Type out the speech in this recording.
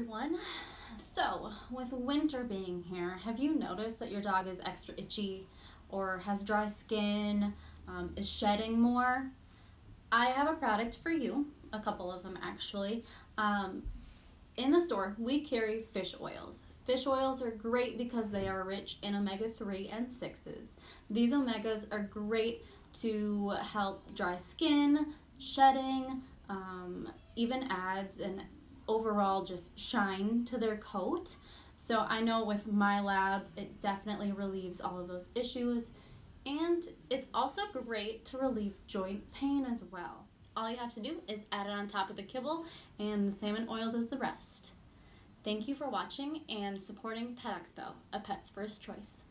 everyone. So, with winter being here, have you noticed that your dog is extra itchy or has dry skin, um, is shedding more? I have a product for you, a couple of them actually. Um, in the store, we carry fish oils. Fish oils are great because they are rich in omega 3 and 6s. These omegas are great to help dry skin, shedding, um, even adds an overall just shine to their coat. So I know with my lab, it definitely relieves all of those issues. And it's also great to relieve joint pain as well. All you have to do is add it on top of the kibble and the salmon oil does the rest. Thank you for watching and supporting Pet Expo, a pet's first choice.